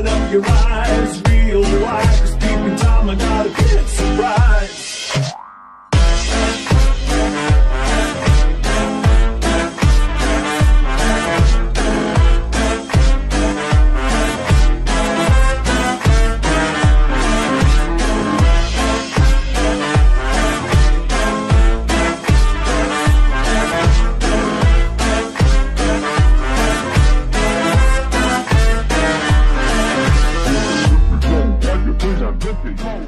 Open up your eyes, real wide, cause deep in time I got a bit surprise. Okay.